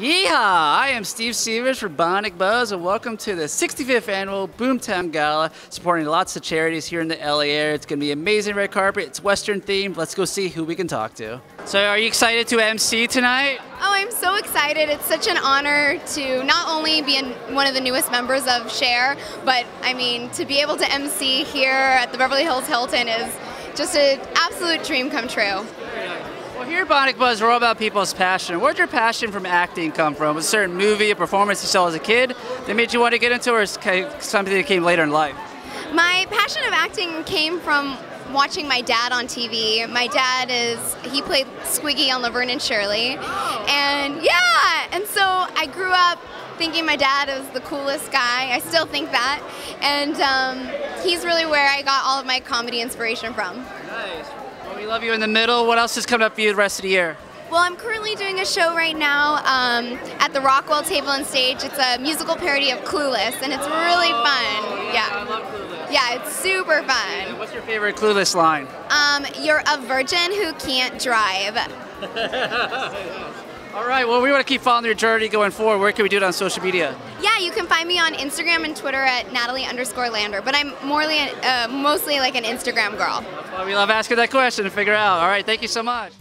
Yeehaw! I am Steve Stevens for Bionic Buzz, and welcome to the 65th annual Boomtown Gala, supporting lots of charities here in the LA area. It's going to be amazing red carpet. It's Western themed. Let's go see who we can talk to. So, are you excited to MC tonight? Oh, I'm so excited. It's such an honor to not only be one of the newest members of Share, but I mean, to be able to MC here at the Beverly Hills Hilton is just an absolute dream come true. Well, here at Bionic Buzz, we're all about people's passion. Where'd your passion from acting come from? Was a certain movie, a performance you saw as a kid that made you want to get into, or something that came later in life? My passion of acting came from watching my dad on TV. My dad is, he played Squiggy on Laverne and Shirley. And yeah, and so I grew up thinking my dad is the coolest guy. I still think that. And um, he's really where I got all of my comedy inspiration from. Nice. We love you in the middle. What else is coming up for you the rest of the year? Well, I'm currently doing a show right now um, at the Rockwell Table and Stage. It's a musical parody of Clueless, and it's really fun. Oh, yeah, I love Clueless. Yeah, it's super fun. What's your favorite Clueless line? Um, you're a virgin who can't drive. All right, well, we want to keep following your journey going forward. Where can we do it on social media? Yeah, you can find me on Instagram and Twitter at Natalie underscore Lander, but I'm morely, uh, mostly like an Instagram girl. We love asking that question to figure out. All right, thank you so much.